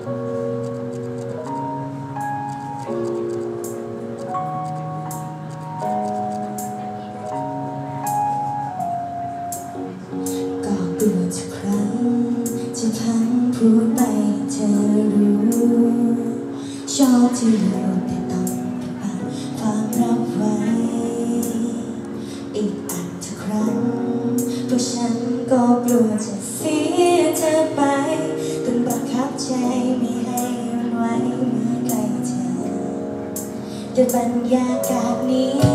了。 หยุบรรยากาศนี้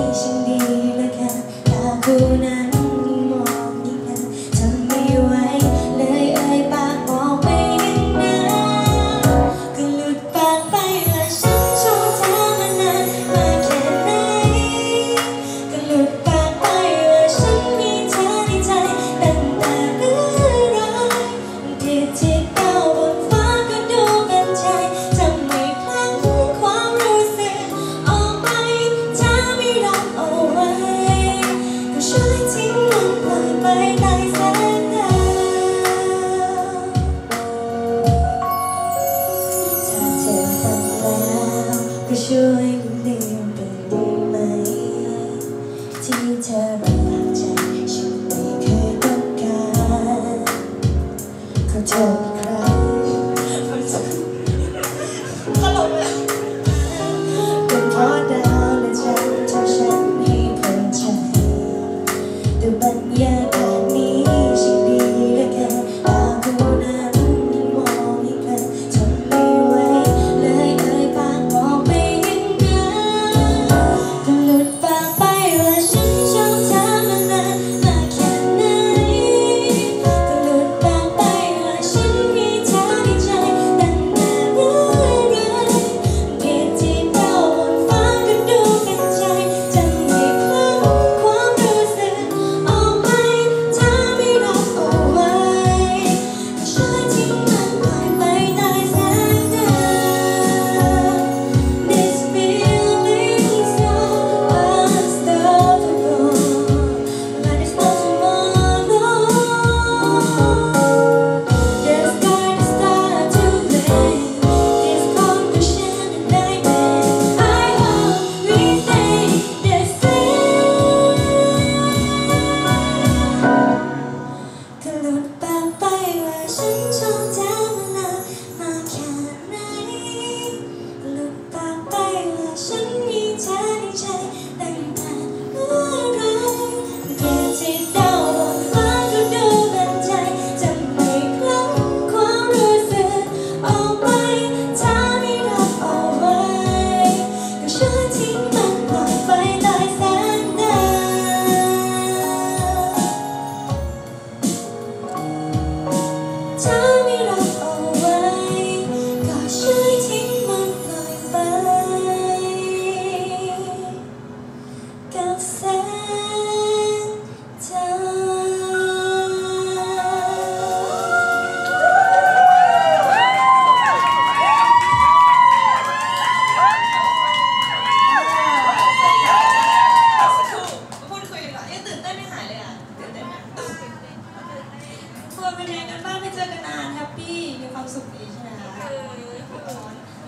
ไงกันบ้างไม่เจอกันนาน happy มีความสุขดีใช่ไหมคะ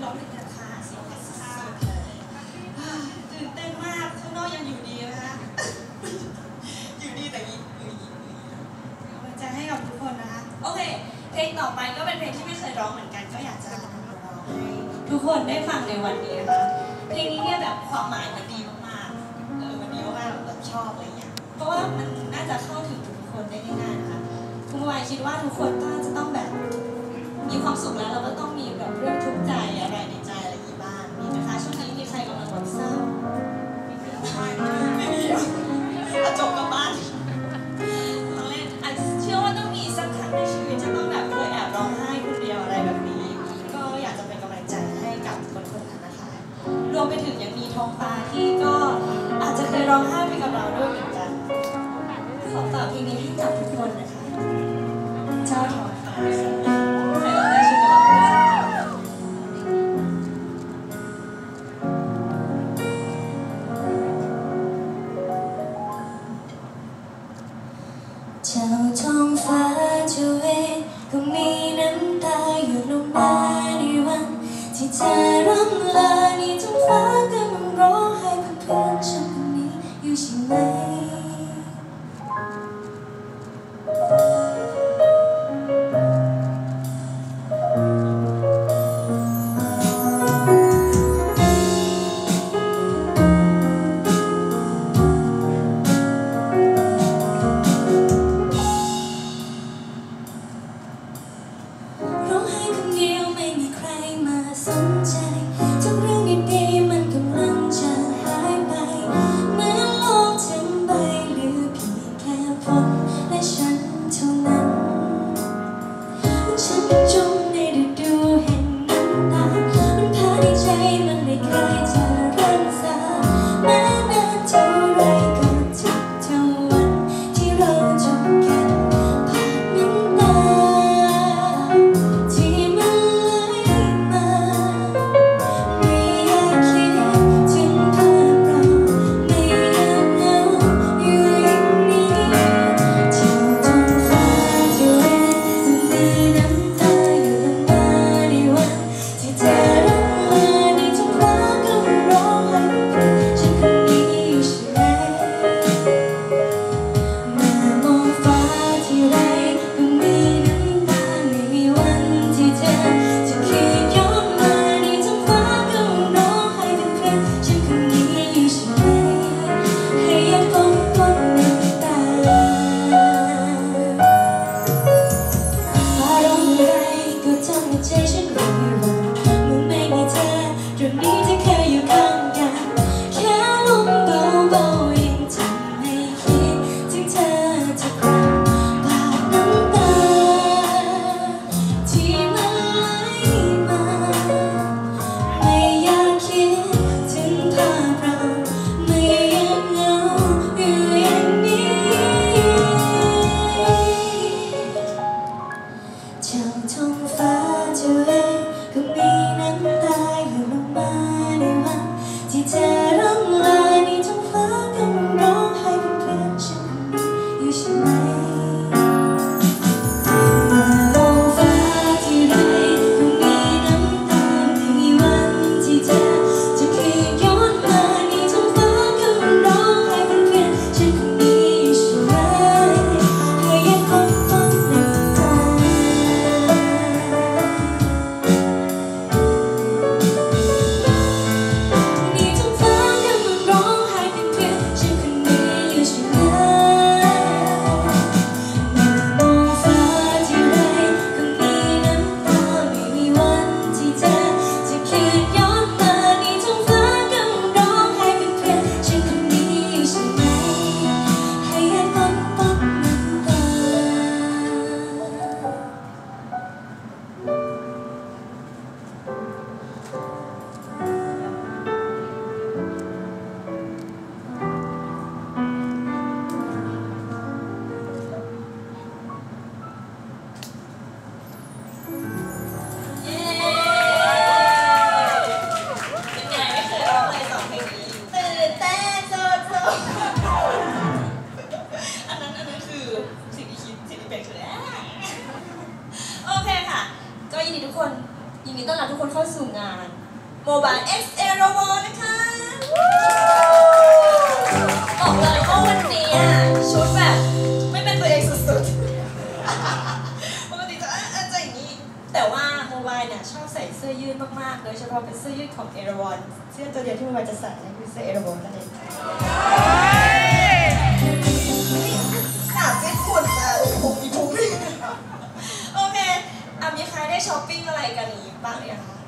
ร้องเพลงกันค่ะเสียงกันค่ะตื่นเต้นมากข้างนอกยังอยู่ดีนะคะอยู่ดีแต่ยิ้มอยู่ยิ้มอยู่ยิ้มกำลังใจให้กับทุกคนนะคะโอเค เพลงต่อไปก็เป็นเพลงที่ไม่เคยร้องเหมือนกันก็อยากจะร้องให้ทุกคนได้ฟังในวันนี้นะคะเพลงนี้เนี่ยแบบความหมายมันดีมากๆเออมันดีมากๆแบบชอบอะไรอย่างเงี้ยเพราะว่ามันน่าจะเข้า วายคิดว่าทุกคนก็จะต้องแบบ มีความสุขแล้วเราก็ต้องมีแบบเรื่องทุกข์ใจอะไรในใจอะไรอย่างนี้บ้างมีไหมคะช่วงนี้มีใครกำลังแบบเศร้าไม่มีไม่มีอเอาจบกับบ้านเราเล่นอาจจะเชื่อว่าต้องมีสักครั้งในชีวิตจะต้องแบบเคยแอบร้องไห้คนเดียวอะไรแบบนี้ ก็อยากจะเป็นกำลังใจให้กับคนคนนั้นนะคะ รวมไปถึงยังมีทองฟ้าที่ก็อาจจะเคยร้องไห้ไปกับเราด้วยเหมือนกันขอฝากเพลงนี้ให้กับทุกคนนะคะ เจ้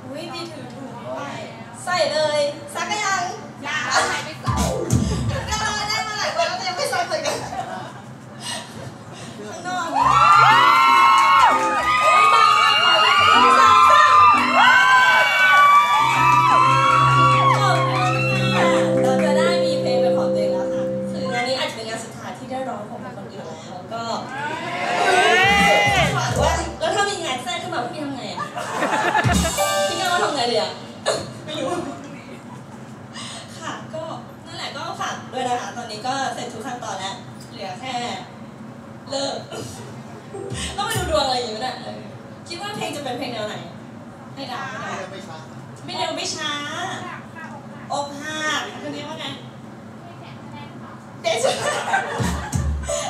อุ้ยมีถือถุงด้วยใส่เลย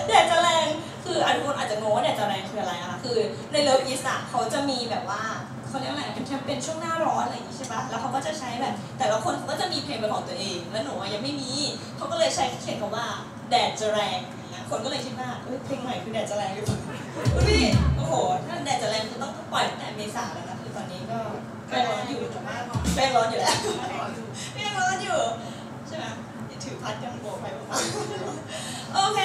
แดดจะแรงคืออันทุกคนอาจจะงงว่าแดดจะแรงคืออะไรอะคะคือใน LOVEiS อะเขาจะมีแบบว่าเขาเรียกว่าอะไรเป็นแคมเปญช่วงหน้าร้อนอะไรอย่างงี้ใช่ปะแล้วเขาก็จะใช้แบบ แต่ละคนเขาก็จะมีเพลงเป็นของตัวเอง แล้วหนูอะยังไม่มีเขาก็เลยใช้เขียนคำว่าแดดจะแรงอย่างเงี้ยคนก็เลยคิดว่าเอ้ยเพลงใหม่คือแดดจะแรงหรือเปล่าพี่โอ้โหถ้าแดดจะแรงคือต้องปล่อยตั้งแต่เมษาแล้วนะคือตอนนี้ก็แป้งร้อนอยู่แต่ว่าแป้งร้อนอยู่แล้วแป้งร้อนอยู่ใช่ไหม ถือพัดยังโบไปโบกมาโอเค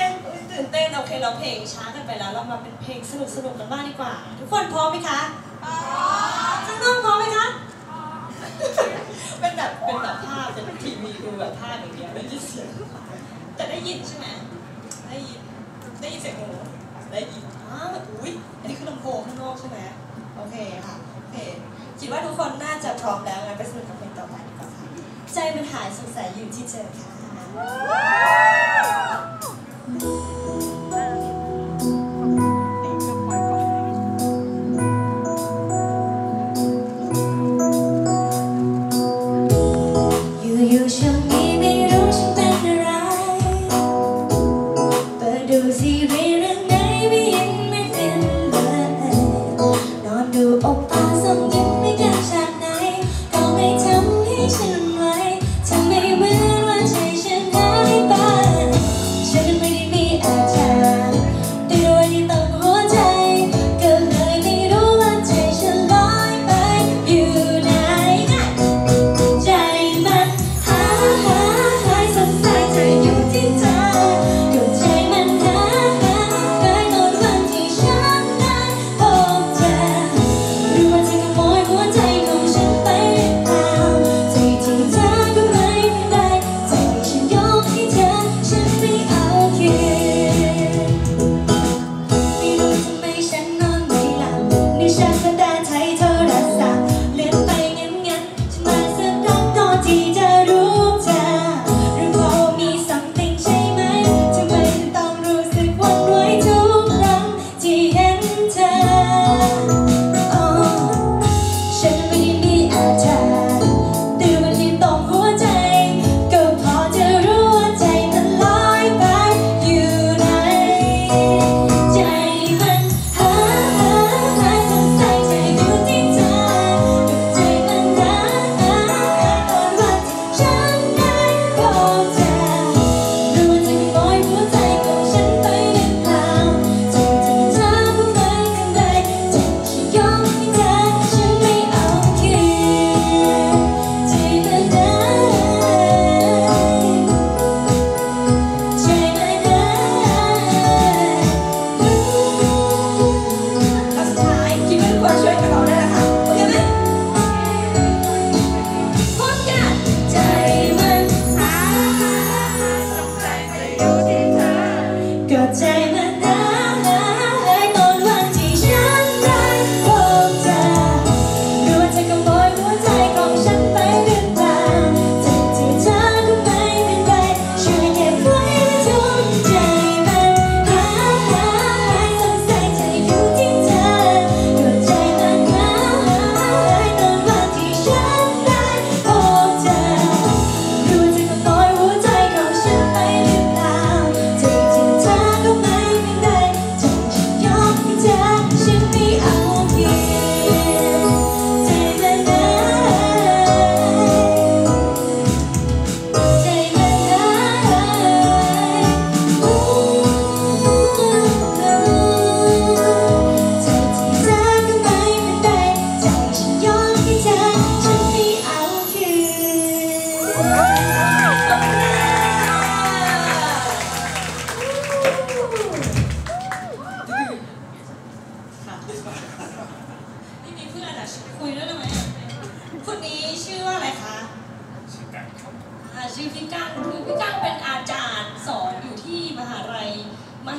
ตื่นเต้นโอเคเราเพลงช้ากันไปแล้วเรามาเป็นเพลงสนุกสนุกกันบ้างดีกว่า ทุกคนพร้อมไหมคะพร้อมข้างนพร้อมไหมคะเป็นแบบเป็นแบบภาพเป็นทีวีดูแบบภาพอย่างเดียวไม่ได้เสียงแต่ได้ยินใช่ไหมได้ยินได้ยินเสียงหนูได้ยินอ้าวอุ้ยอันนี้คือลำโพงข้างนอกใช่ไหมโอเคค่ะโอเคคิดว่าทุกคนน่าจะพร้อมแล้วงั้นไปสนุกกับเพลงต่อไปดีกว่าใจมันหายสงสัยอยู่ที่เจอค่ะ อ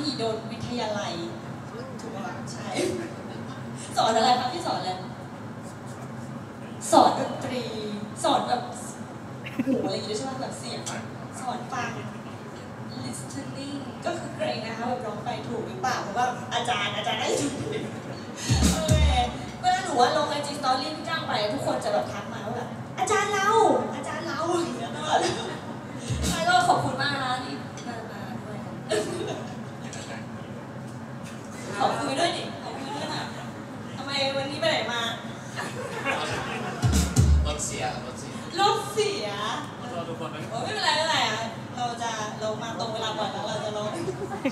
หิดลวิทยาลัยถูกไหมใช่สอนอะไรคะพี่สอนอะไรสอนดนตรี สอนแบบหูอะไรอย่างเงี้ยใช่ไหมแบบเสียงสอนฟัง listening ก็คือเกรงนะคะแบบร้องไปถูกหรือเปล่าเพราะว่าอาจารย์อาจารย์ได้ถูกโอเคเวลาหนูว่าลงไอจีสตอรี่พี่จ้างไป ทุกคนจะแบบทักมาว่าแบบอาจารย์เราอาจารย์เราอย่างเงี้ยตลอดเลยใช่ก็ขอบคุณมากนะที่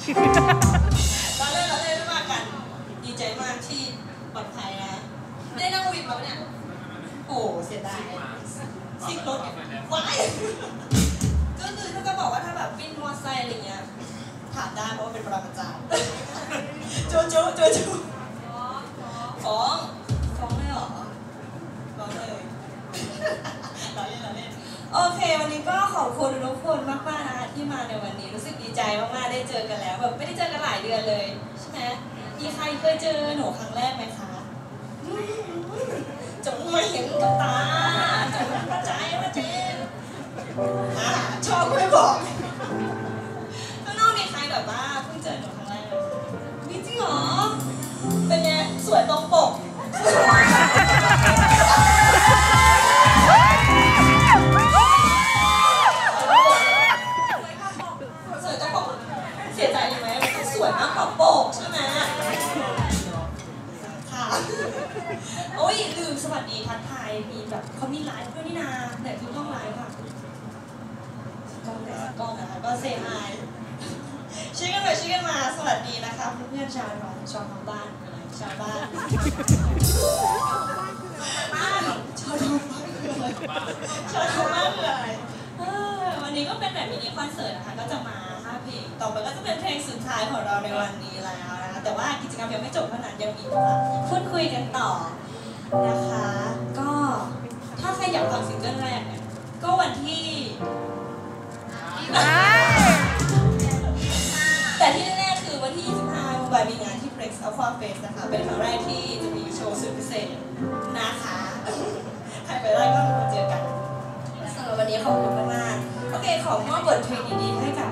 เราเล่นเราเล่นไม่ว่ากัน ดีใจมากที่ปลอดภัยนะไม่ได้นั่งวินมาปะเนี่ย โอ้เสียดายซิกรถว้ายก็คือถ้าจะบอกว่าถ้าแบบวินมอเตอร์ไซค์อะไรเงี้ย ถามได้เพราะว่าเป็นปรมาจารย์จูจูจูจูฟ้องฟ้องเลยเหรอฟ้องเลยเราเล่นเราเล่น โอเค วันนี้ก็ขอบคุณทุกคนมากๆนะคะ ที่มาในวันนี้รู้สึกดีใจมากๆได้เจอกันแล้วแบบไม่ได้เจอกันหลายเดือนเลยใช่ไหมมีใครเคยเจอหนูครั้งแรกไหมคะจงมาเห็นกับตาจงเข้าใจว่าเจนอะชอบไม่บอกข้างนอกมีใครแบบว่าเพิ่งเจอหนูครั้งแรกไหมจริงเหรอเป็นไงสวยตรงปก ทักทายมีแบบเขามีไลฟ์ด้วยนี่นาไหนคือกล้องไลฟ์ค่ะกล้องไหนกล้องนะคะก็เซฮายชื่อกันไปชื่อกันมาสวัสดีนะคะเพื่อนๆชาวบ้านชาวบ้านชาวบ้านบ้านชาวบ้านคืออะไรชอบเขามากเลยวันนี้ก็เป็นแบบมินิคอนเสิร์ตนะคะก็จะมา5เพลงต่อไปก็จะเป็นเพลงสุดท้ายของเราในวันนี้แล้วนะคะแต่ว่ากิจกรรมยังไม่จบเท่านั้นยังมีมาพูดคุยกันต่อ นะคะ ก็ถ้าใครอยากฟังซิงเกิลแรกเนี่ยก็วันที่ แต่ที่แน่ๆคือวันที่ 25มูบายมีงานที่ Flex Alpha Fest นะคะ เป็นครั้งแรกที่จะมีโชว์สุดพิเศษนะคะ ใครไปได้ก็มาเจอกันสำหรับวันนี้ขอบคุณมากๆโอเค ขอมอบบทเพลงดีๆให้กับ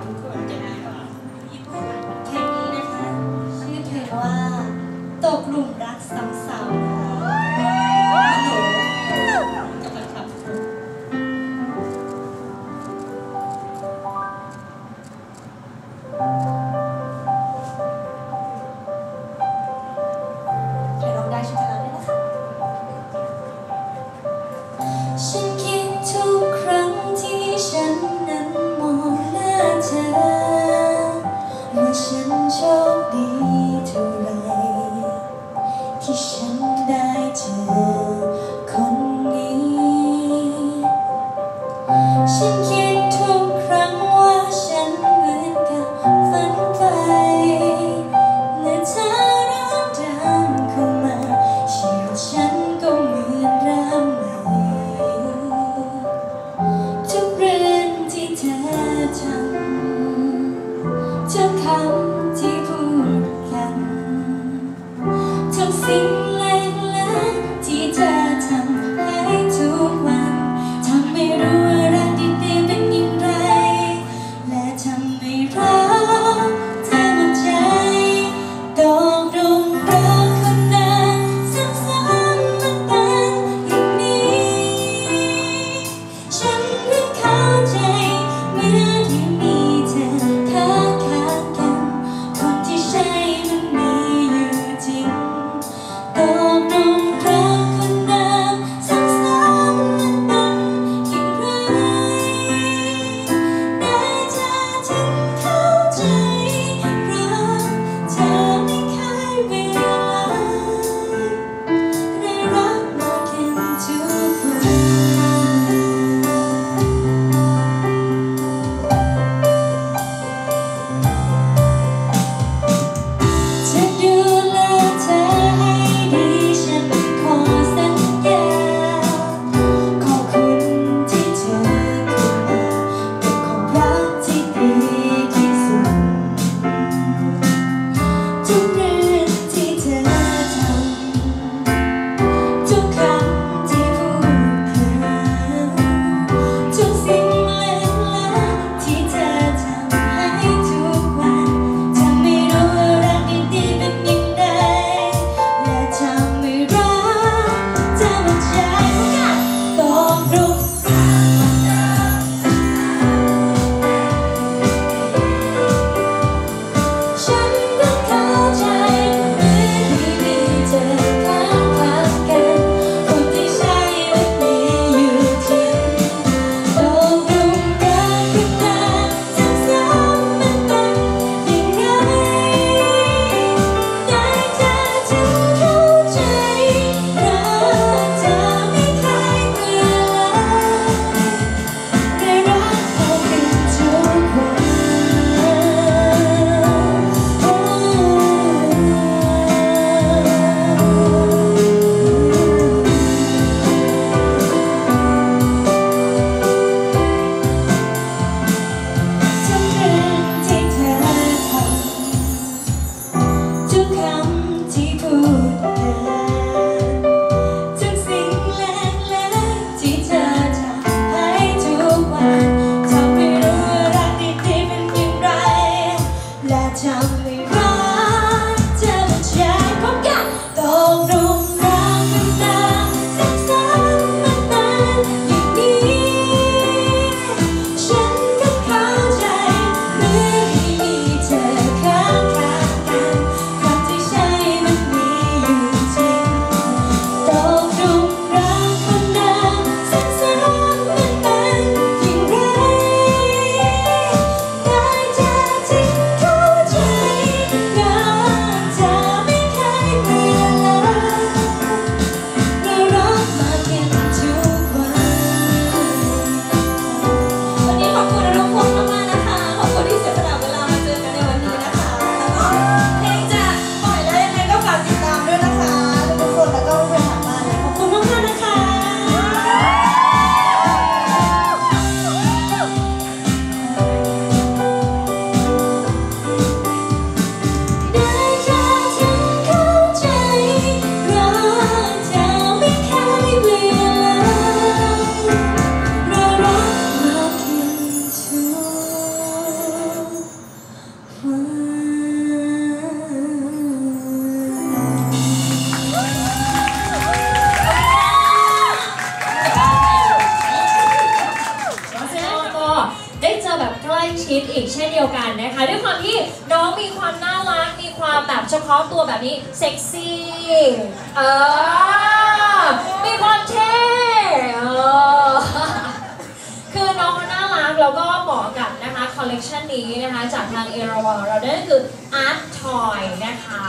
นคือ Art Toy นะคะ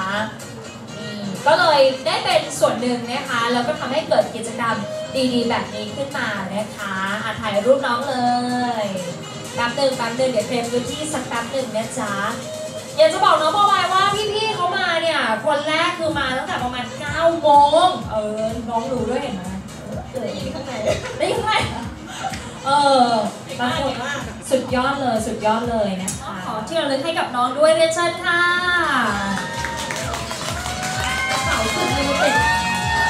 อืมก็เลยได้เป็นส่วนหนึ่งนะคะ แล้วก็ทำให้เกิดกิจกรรมดีๆ แบบนี้ขึ้นมานะคะอาถ่ายรูปน้องเลยแป๊บหนึ่งแป๊บหนึ่งเดี๋ยวเตรียมพื้นที่สักแป๊บหนึ่งนะจ๊ะอยากจะบอกน้องบอยว่าพี่ๆเขามาเนี่ยคนแรกคือมาตั้งแต่ประมาณ9โมงเออน้องรู้ด้วยเห็นไหมเกิดอะไรข้างในได้ยังไง เออบางคนสุดยอดเลยสุดยอดเลยนะคะขอที่ระลึกให้กับน้องด้วยเรียนเชิญค่ะกระเป๋าสุด limited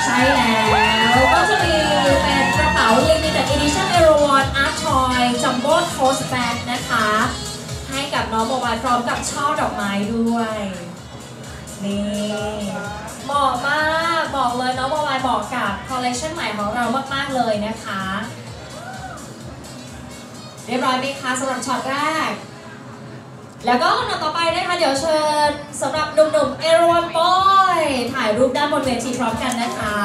ใช่แล้วก็จะมีเป็นกระเป๋า limited edition a e r o n Art Toy Jumbo Tote Bag นะคะ ให้กับน้องโมบายพร้อมกับช่อดอกไม้ด้วยนี่เหมาะมากบอกเลยน้องโมบายบอกกับคอลเลคชันใหม่ของเรามาก ๆ เลยนะคะ เรียบร้อยไหมคะสำหรับช็อตแรก แล้วก็ลำดับต่อไปนะคะเดี๋ยวเชิญสำหรับหนุ่มๆเอรวันบอยถ่ายรูปด้านบนเวทีพร้อมกันนะคะ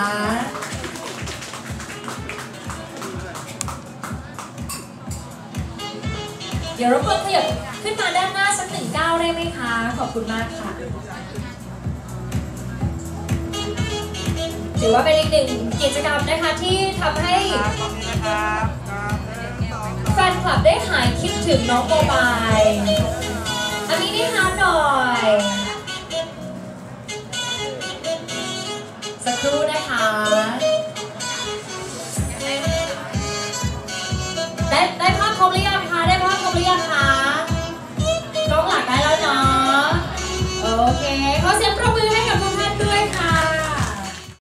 เดี๋ยวรบกวนขยับขึ้นมาด้านหน้าสักหนึ่งก้าวได้ไหมคะ ขอบคุณมากค่ะ ถือว่าเป็นอีกหนึ่งกิจกรรมนะคะที่ทำให้ แฟนคลับได้หายคิดถึงน้องโมบาย อันนี้นี่ฮาหน่อย สักครู่นะคะได้ได้ภาพครบหรือยังคะได้ภาพครบหรือยังคะกล้องหลักได้แล้วเนาะโอเคขอเสียงปรบมือให้